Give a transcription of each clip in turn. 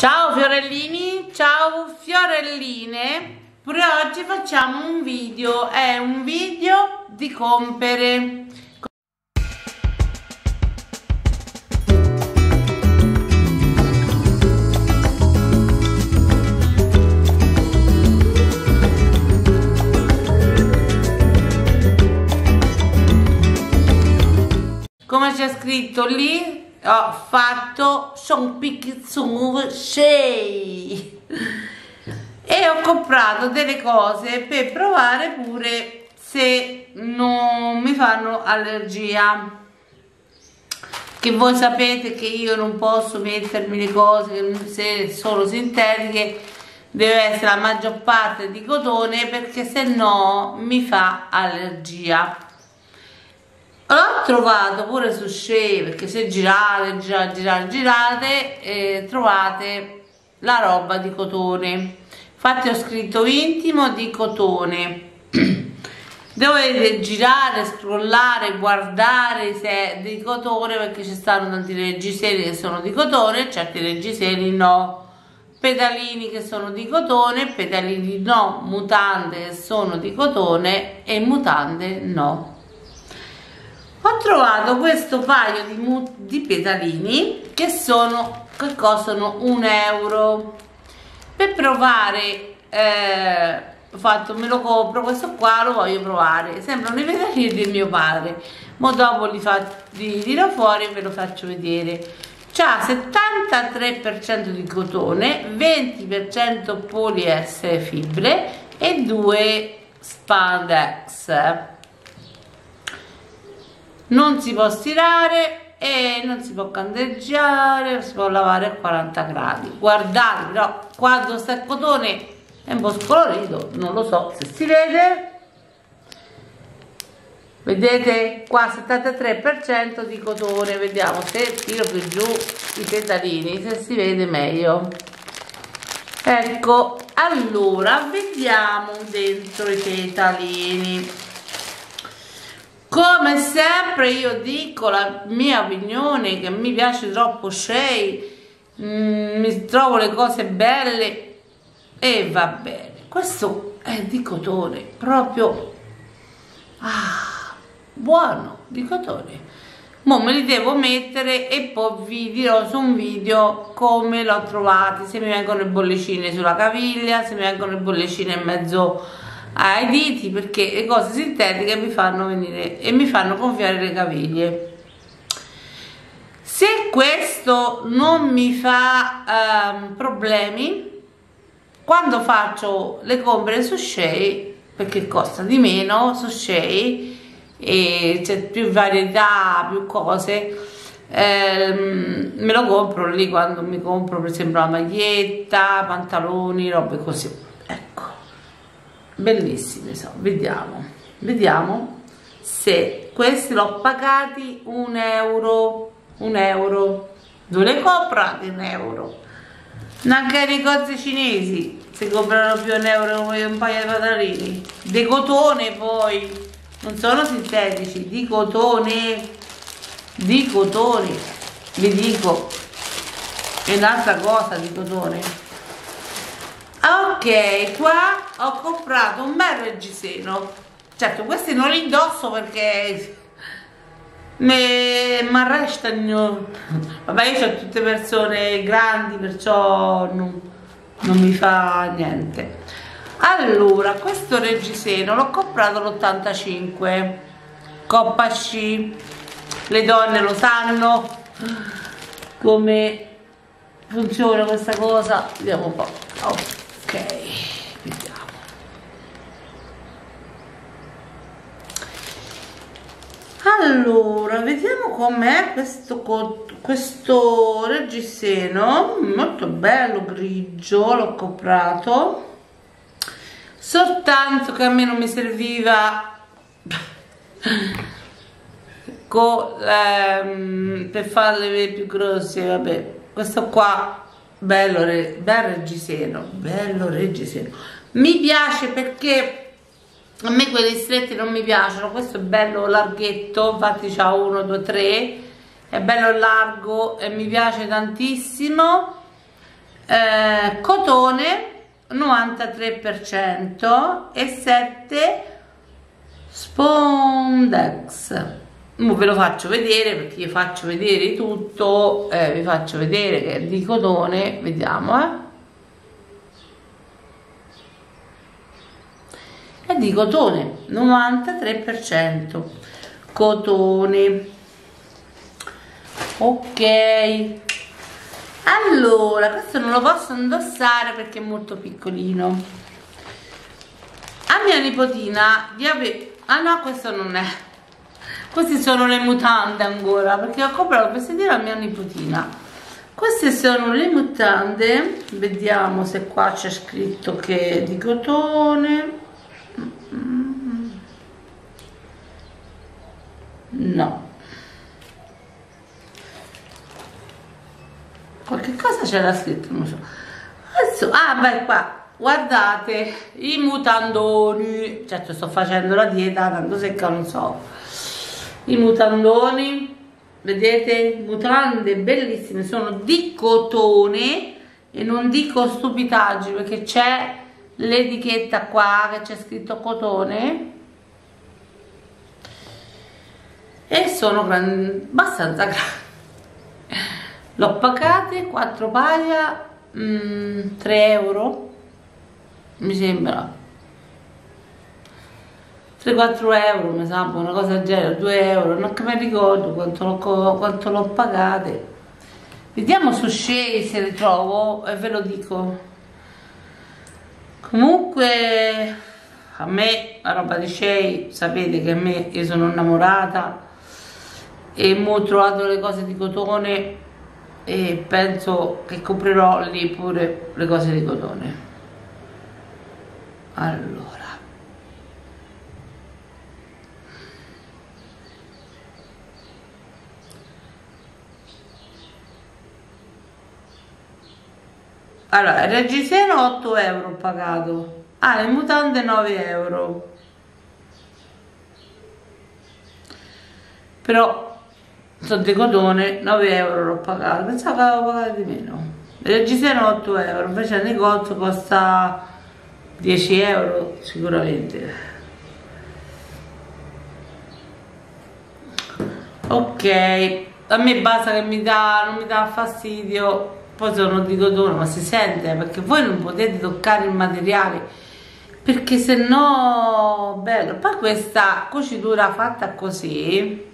Ciao fiorellini, ciao fiorelline Per oggi facciamo un video, è un video di compere. Come c'è scritto lì, ho fatto Son Picchizzuv Shea e ho comprato delle cose per provare pure se non mi fanno allergia. Che voi sapete che io non posso mettermi le cose se sono sintetiche deve essere la maggior parte di cotone perché se no mi fa allergia l'ho trovato pure su Shea perché se girate girate girate girate eh, trovate la roba di cotone. Infatti ho scritto intimo di cotone. Dovete girare, scrollare, guardare se è di cotone perché ci stanno tanti reggiseni che sono di cotone certi reggiseni no. Pedalini che sono di cotone pedalini no mutande che sono di cotone e mutande no. ho trovato questo paio di, di pedalini che sono che costano un euro. Per provare eh, ho fatto me lo compro questo qua lo voglio provare. Sembrano i pedalini del mio padre. Ma dopo li, fa, li tiro fuori e ve lo faccio vedere. C'ha 73% di cotone 20% poliestere fibre e 2 spandex non si può stirare e non si può candeggiare si può lavare a 40 gradi. Guardate però quando sta il cotone è un po' scolorito non lo so se si vede. Vedete qua 73% di cotone vediamo se tiro più giù i petalini se si vede meglio. Ecco allora vediamo dentro i petalini come sempre io dico la mia opinione che mi piace troppo Shea mm, mi trovo le cose belle e va bene. Questo è di cotone proprio ah, buono di cotone Mo me li devo mettere e poi vi dirò su un video come l'ho trovati se mi vengono le bollicine sulla caviglia se mi vengono le bollicine in mezzo ai diti perché le cose sintetiche mi fanno venire e mi fanno gonfiare le caviglie. Se questo non mi fa um, problemi quando faccio le compere su Shea perché costa di meno su Shea e c'è più varietà più cose ehm, me lo compro lì quando mi compro per esempio la maglietta pantaloni robe così bellissime sono vediamo. Vediamo se questi l'ho pagati un euro un euro. Dove le comprate un euro? Anche i negozi cinesi si comprano più un euro un paio di pantaloni di cotone poi non sono sintetici di cotone di cotone. Vi dico è un'altra cosa di cotone ok qua ho comprato un bel reggiseno. Certo questi non li indosso perché mi arrestano vabbè io ho tutte persone grandi perciò non, non mi fa niente. Allora questo reggiseno l'ho comprato l'85 coppa sci. Le donne lo sanno. Come funziona questa cosa? Vediamo un po' oh ok vediamo. Allora vediamo com'è questo questo reggiseno. Molto bello grigio l'ho comprato. Soltanto che a me non mi serviva con, ehm, per farle più grosse vabbè questo qua bello bel reggiseno bello reggiseno. Mi piace perché a me quelli stretti non mi piacciono. Questo è bello larghetto infatti c'ha uno, due, tre. È bello largo e mi piace tantissimo. Eh, cotone 93% e 7 spondex ve lo faccio vedere perché vi faccio vedere tutto eh, vi faccio vedere che è di cotone vediamo eh. È di cotone 93% cotone. Ok. Allora questo non lo posso indossare perché è molto piccolino. A mia nipotina di avere ah no questo non è queste sono le mutande ancora perché ho comprato il vestitino a mia nipotina. Queste sono le mutande vediamo se qua c'è scritto che è di cotone. No. Qualche cosa c'era scritto non so. Adesso ah beh qua guardate i mutandoni. Certo sto facendo la dieta tanto secca non so i mutandoni vedete? Mutande bellissime sono di cotone e non dico stupidaggi perché c'è l'etichetta qua che c'è scritto cotone. E sono grandi, abbastanza grandi l'ho pagate 4 paia mm, 3 euro mi sembra 3-4 euro mi sa una cosa del genere 2 euro non che mi ricordo quanto l'ho pagate. Vediamo su Shea se le trovo e ve lo dico. Comunque a me la roba di Shea sapete che a me io sono innamorata e ho trovato le cose di cotone e penso che comprerò lì pure le cose di cotone. Allora allora il reggiseno 8 euro ho pagato. Ah le mutande 9 euro. Però sono di cotone 9 euro l'ho pagato. Pensavo che avevo pagato di meno. Il reggiseno 8 euro invece il negozio costa 10 euro sicuramente. Ok a me basta che mi dà non mi dà fastidio poi sono di cotone ma si sente perché voi non potete toccare il materiale perché se no bello. Poi questa cucitura fatta così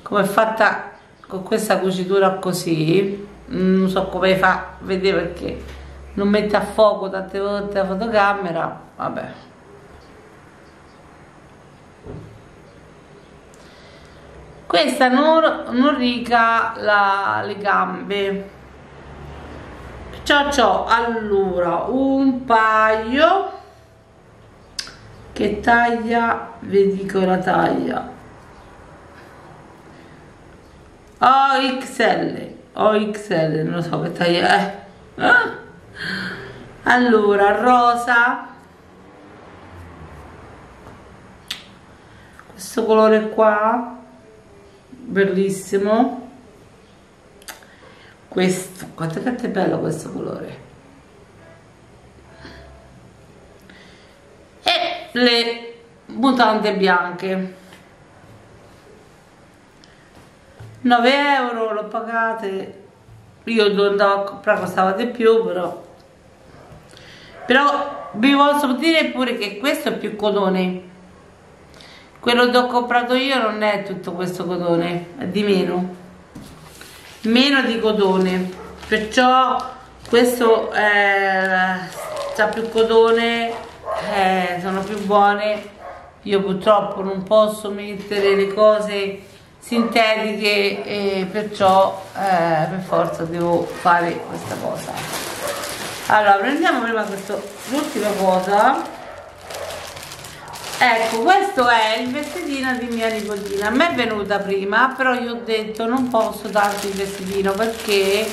come è fatta con questa cucitura così non so come fa vedere perché non mette a fuoco tante volte la fotocamera vabbè. Questa non, non riga la, le gambe perciò ho allora un paio che taglia vi dico la taglia. O XL o XL non lo so che taglia è ah. allora rosa. Questo colore qua bellissimo questo quanto è bello questo colore? E le mutande bianche. 9 euro l'ho pagate. Io dove andavo a comprare costava di più però. Però vi posso dire pure che questo è più cotone quello che ho comprato io non è tutto questo cotone è di meno meno di cotone perciò questo eh, ha più cotone eh, sono più buone. Io purtroppo non posso mettere le cose sintetiche e perciò eh, per forza devo fare questa cosa. Allora prendiamo prima l'ultima cosa ecco questo è il vestitino di mia nipotina. A me è venuta prima però io ho detto non posso darti il vestitino perché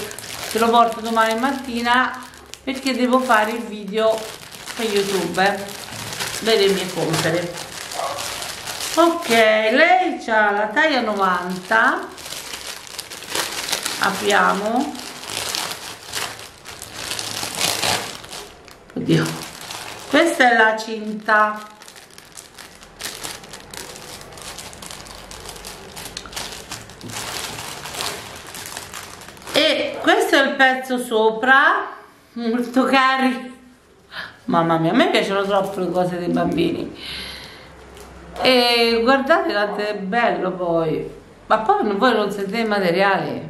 te lo porto domani mattina perché devo fare il video per youtube delle mie compere. Ok lei ha la taglia 90 apriamo. Oddio questa è la cinta e questo è il pezzo sopra molto cari. Mamma mia a me piacciono troppo le cose dei bambini. E guardate quanto è bello poi. Ma poi voi non sentite il materiale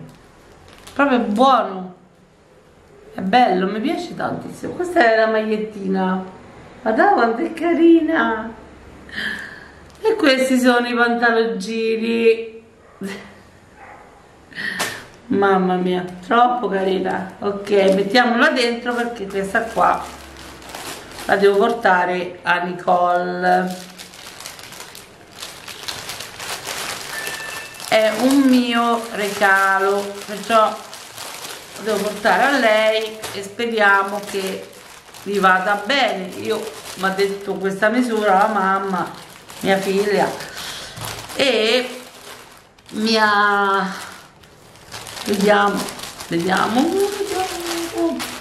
proprio buono. È bello mi piace tantissimo. Questa è la magliettina. Guardate quanto è carina. E questi sono i pantaloncini mamma mia troppo carina. Ok mettiamola dentro perché questa qua la devo portare a Nicole. È un mio regalo perciò lo devo portare a lei e speriamo che vi vada bene. Io mi ha detto questa misura la mamma mia figlia e mi ha vediamo vediamo.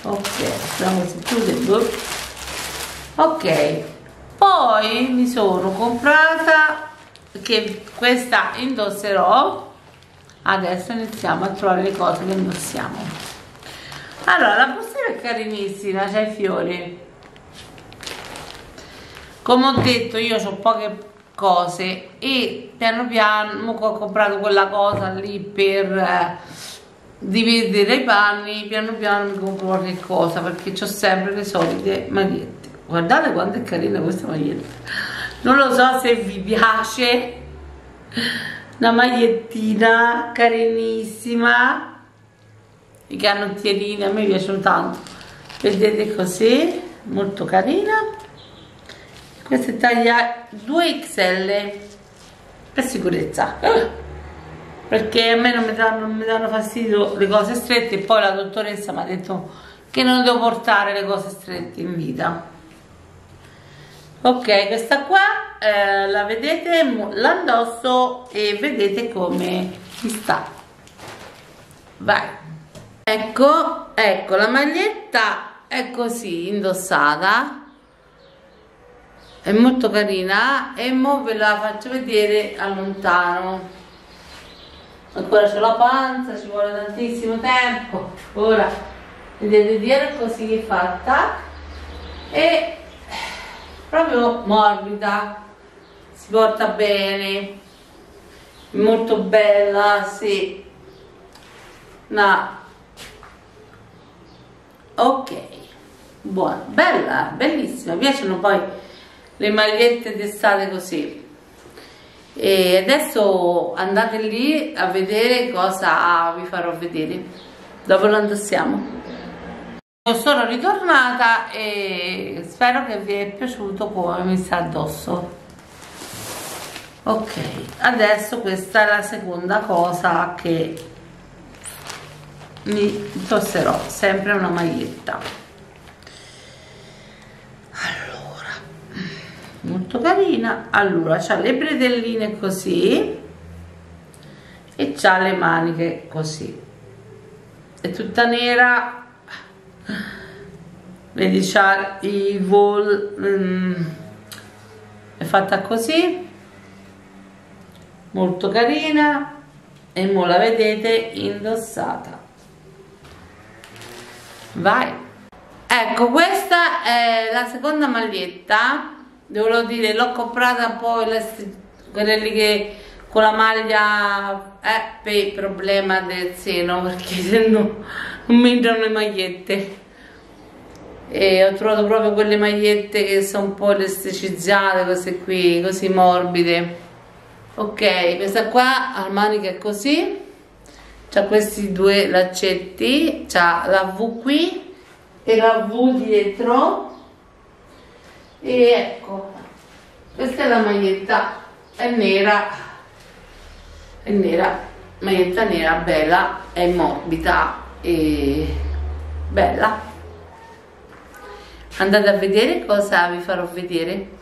Ok stiamo si chiude ok poi mi sono comprata che questa indosserò. Adesso iniziamo a trovare le cose che indossiamo. Allora la bustina è carinissima c'è i fiori. Come ho detto io ho poche cose e piano piano ho comprato quella cosa lì per eh, dividere i panni piano piano mi compro qualche cosa perché ho sempre le solite magliette. Guardate quanto è carina questa maglietta. Non lo so se vi piace. Una magliettina carinissima. I canottierini a me piacciono tanto. Vedete così? Molto carina. Questa è taglia 2XL per sicurezza perché a me non mi, danno, non mi danno fastidio le cose strette e poi la dottoressa mi ha detto che non devo portare le cose strette in vita. Ok questa qua eh, la vedete la indosso e vedete come mi sta. Vai. Ecco ecco la maglietta è così indossata. È molto carina e ora ve la faccio vedere a lontano ancora c'è la panza, ci vuole tantissimo tempo, ora vedete dietro così è fatta e proprio morbida, si porta bene, molto bella, sì, no, ok, buona, bella, bellissima, mi piacciono poi le magliette d'estate così, e adesso andate lì a vedere cosa vi farò vedere. Dopo lo indossiamo. Sono ritornata e spero che vi è piaciuto come mi sta addosso. Ok adesso questa è la seconda cosa che mi indosserò. Sempre una maglietta molto carina. Allora c'ha le bretelline così e c'ha le maniche così. È tutta nera. Vedi c'ha i vol um, è fatta così. Molto carina. E mo la vedete indossata. Vai. Ecco questa è la seconda maglietta devo dire l'ho comprata poi quelle lì che con la maglia eh, per il problema del seno perché se no non mi entrano le magliette. E ho trovato proprio quelle magliette che sono un po' elasticizzate queste qui così morbide. Ok questa qua al manica è così c'ha questi due laccetti c'ha la V qui e la V dietro e ecco questa è la maglietta è nera è nera maglietta nera bella è morbida e bella. Andate a vedere cosa vi farò vedere.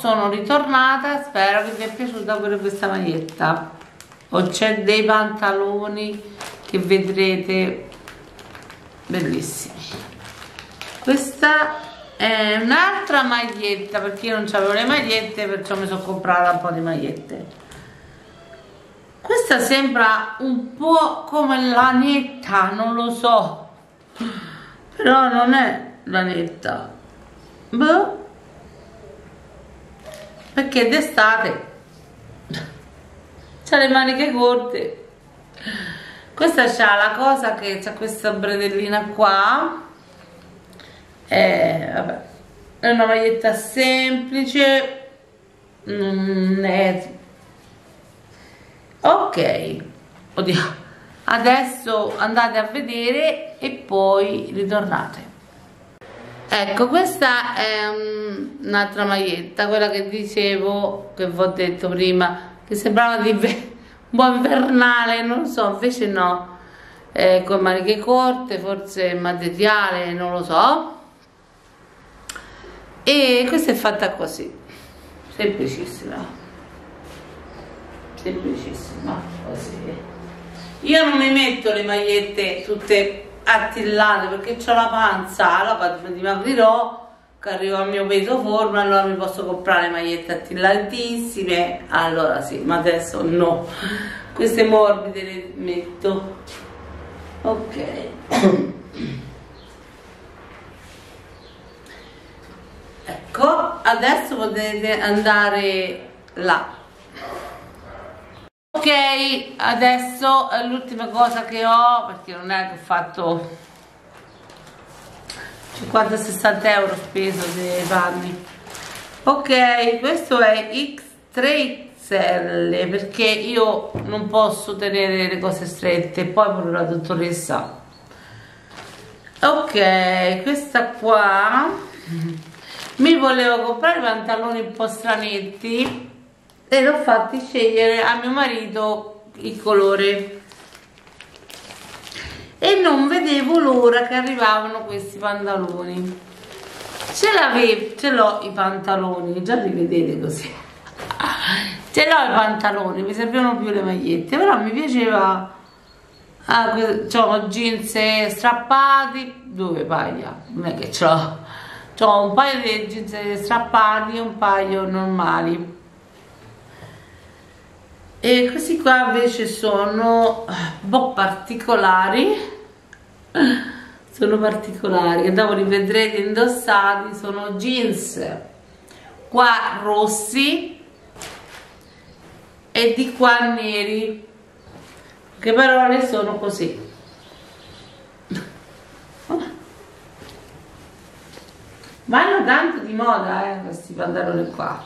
Sono ritornata spero che vi è piaciuta pure questa maglietta. O c'è dei pantaloni che vedrete bellissimi. Questa è un'altra maglietta perché io non avevo le magliette perciò mi sono comprata un po' di magliette. Questa sembra un po' come lanetta non lo so. Però non è lanetta boh. Perché d'estate c'ha le maniche corte. Questa c'ha la cosa che c'ha questa bretellina qua eh, vabbè. è una maglietta semplice mm, è... ok. Oddio. Adesso andate a vedere e poi ritornate. Ecco questa è un'altra maglietta quella che dicevo che vi ho detto prima che sembrava di un po' invernale non lo so invece no. Eh, con maniche corte forse materiale non lo so e questa è fatta così. Semplicissima. Semplicissima così. Io non mi metto le magliette tutte attillate perché ho la panza quando dimagrirò che arrivo al mio peso forma allora mi posso comprare magliette attillatissime. Allora sì ma adesso no. Queste morbide le metto. Ok ecco adesso potete andare là. Ok adesso l'ultima cosa che ho perché non è che ho fatto 50-60 euro speso dei panni ok questo è X3XL perché io non posso tenere le cose strette. Poi pure la dottoressa. Ok questa qua mi volevo comprare pantaloni un po' stranetti e l'ho fatti scegliere a mio marito il colore. E non vedevo l'ora che arrivavano questi pantaloni. Ce l'ho i pantaloni già li vedete così. Ce l'ho i pantaloni mi servivano più le magliette però mi piaceva ah, ho jeans strappati due paia non è che ce l'ho ho un paio di strappati e un paio normali. E questi qua invece sono un po' particolari. Sono particolari. Dopo li vedrete indossati. Sono jeans qua rossi e di qua neri che parole sono così vanno tanto di moda eh, questi pantaloni qua.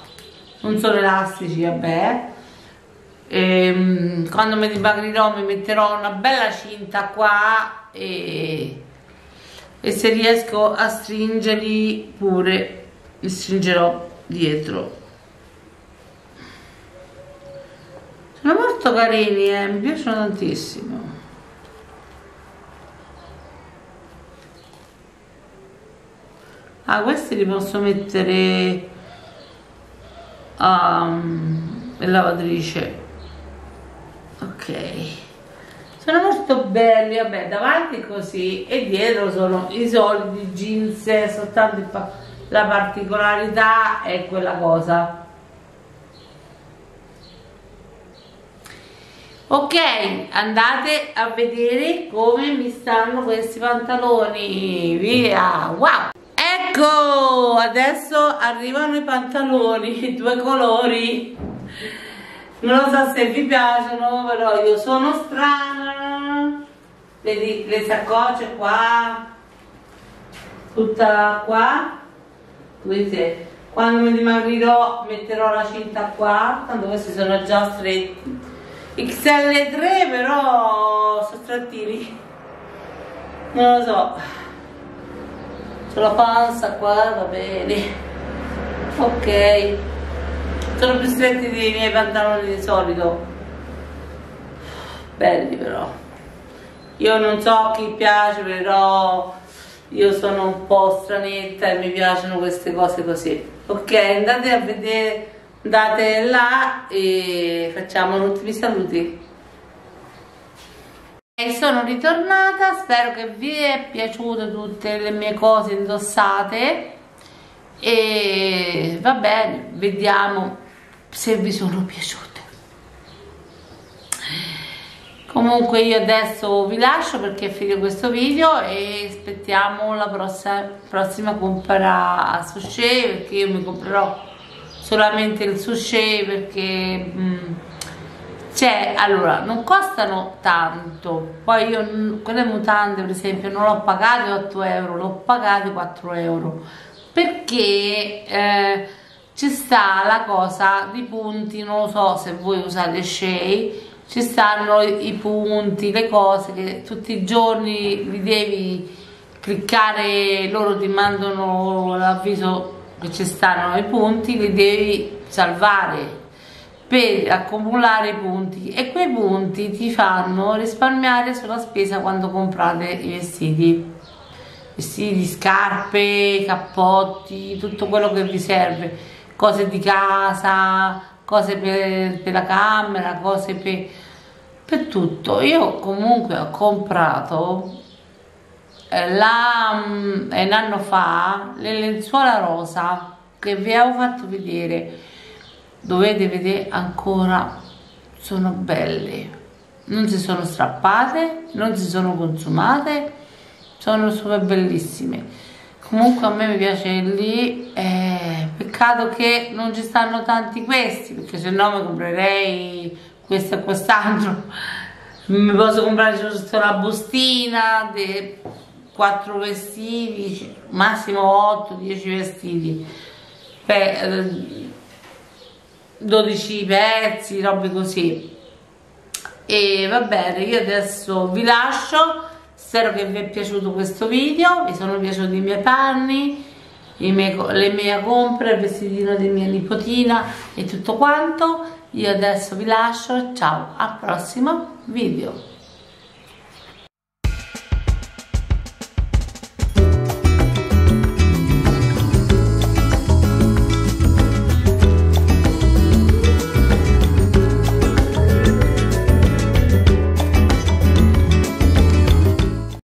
Non sono elastici vabbè e, ehm, quando mi dimagrirò mi metterò una bella cinta qua e, e se riesco a stringerli pure li stringerò dietro. Sono molto carini eh, mi piacciono tantissimo ah questi li posso mettere um, in lavatrice. Ok. Sono molto belli vabbè davanti così e dietro sono i soliti jeans soltanto la particolarità è quella cosa. Ok andate a vedere come mi stanno questi pantaloni. Via wow ecco adesso arrivano i pantaloni due colori. Non lo so se vi piacciono però io sono strana. Vedi le saccocce qua tutta qua. Vedete quando mi dimagrirò metterò la cinta qua tanto questi sono già stretti. XL3 però sono strettini non lo so la panza qua va bene. Ok. Sono più stretti dei miei pantaloni di solito. Belli però. Io non so chi piace però io sono un po' stranetta e mi piacciono queste cose così. Ok andate a vedere andate là e facciamo gli ultimi saluti E sono ritornata, spero che vi è piaciuto tutte le mie cose indossate e va bene, vediamo se vi sono piaciute. Comunque io adesso vi lascio perché è finito questo video e aspettiamo la prossima, prossima compra a sushi perché io mi comprerò solamente il sushi perché... Mm, cioè allora non costano tanto. Poi io quelle mutande per esempio non l'ho pagate 8 euro l'ho pagate 4 euro. Perché eh, ci sta la cosa di punti non lo so se voi usate Shea ci stanno i punti le cose che tutti i giorni li devi cliccare loro ti mandano l'avviso che ci stanno i punti li devi salvare per accumulare punti. E quei punti ti fanno risparmiare sulla spesa quando comprate i vestiti. Vestiti, scarpe, cappotti, tutto quello che vi serve. Cose di casa cose per, per la camera cose per, per tutto. Io comunque ho comprato eh, la, mm, un anno fa le lenzuola rosa che vi avevo fatto vedere dovete vedere ancora sono belle. Non si sono strappate non si sono consumate sono super bellissime. Comunque a me mi piace lì eh, peccato che non ci stanno tanti questi perché se no mi comprerei questo e quest'altro. Mi posso comprare giusto la bustina di quattro vestiti massimo 8-10 vestiti. Beh, 12 pezzi, robe così. E va bene, io adesso vi lascio, spero che vi è piaciuto questo video, vi sono piaciuti i miei panni, i miei, le mie compre, il vestitino di mia nipotina e tutto quanto. Io adesso vi lascio, ciao, al prossimo video.